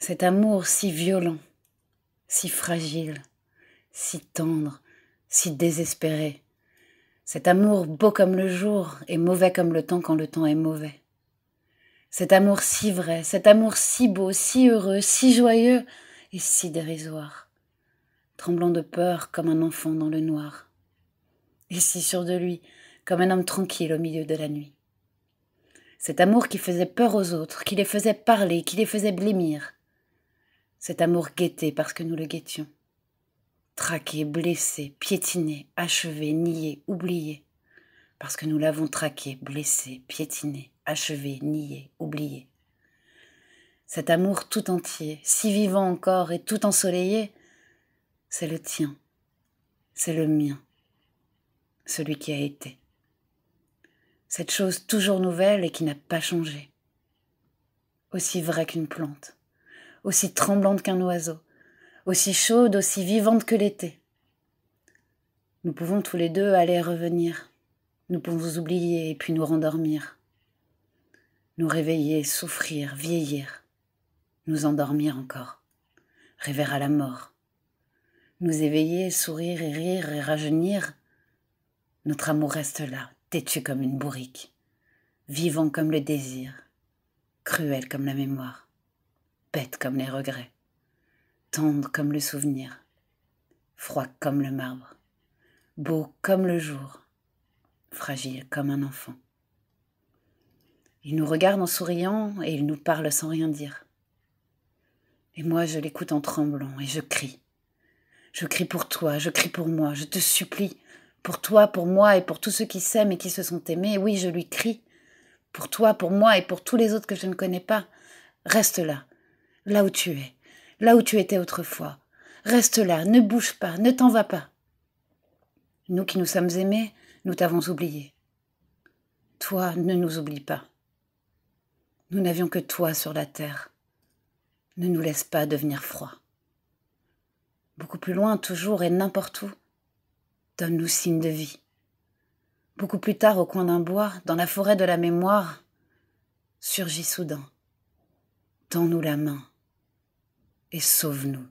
Cet amour si violent, si fragile, si tendre, si désespéré. Cet amour beau comme le jour et mauvais comme le temps quand le temps est mauvais. Cet amour si vrai, cet amour si beau, si heureux, si joyeux et si dérisoire, tremblant de peur comme un enfant dans le noir, et si sûr de lui comme un homme tranquille au milieu de la nuit. Cet amour qui faisait peur aux autres, qui les faisait parler, qui les faisait blêmir. Cet amour guetté parce que nous le guettions. Traqué, blessé, piétiné, achevé, nié, oublié. Parce que nous l'avons traqué, blessé, piétiné, achevé, nié, oublié. Cet amour tout entier, si vivant encore et tout ensoleillé, c'est le tien, c'est le mien, celui qui a été cette chose toujours nouvelle et qui n'a pas changé. Aussi vraie qu'une plante, aussi tremblante qu'un oiseau, aussi chaude, aussi vivante que l'été. Nous pouvons tous les deux aller et revenir, nous pouvons vous oublier et puis nous rendormir, nous réveiller, souffrir, vieillir, nous endormir encore, rêver à la mort, nous éveiller, sourire et rire et rajeunir. Notre amour reste là, têtu comme une bourrique, vivant comme le désir, cruel comme la mémoire, bête comme les regrets, tendre comme le souvenir, froid comme le marbre, beau comme le jour, fragile comme un enfant. Il nous regarde en souriant et il nous parle sans rien dire. Et moi, je l'écoute en tremblant et je crie. Je crie pour toi, je crie pour moi, je te supplie, pour toi, pour moi et pour tous ceux qui s'aiment et qui se sont aimés. Oui, je lui crie. Pour toi, pour moi et pour tous les autres que je ne connais pas. Reste là, là où tu es, là où tu étais autrefois. Reste là, ne bouge pas, ne t'en vas pas. Nous qui nous sommes aimés, nous t'avons oublié. Toi, ne nous oublie pas. Nous n'avions que toi sur la terre. Ne nous laisse pas devenir froid. Beaucoup plus loin, toujours et n'importe où, donne-nous signe de vie. Beaucoup plus tard, au coin d'un bois, dans la forêt de la mémoire, surgit soudain. Tends-nous la main et sauve-nous.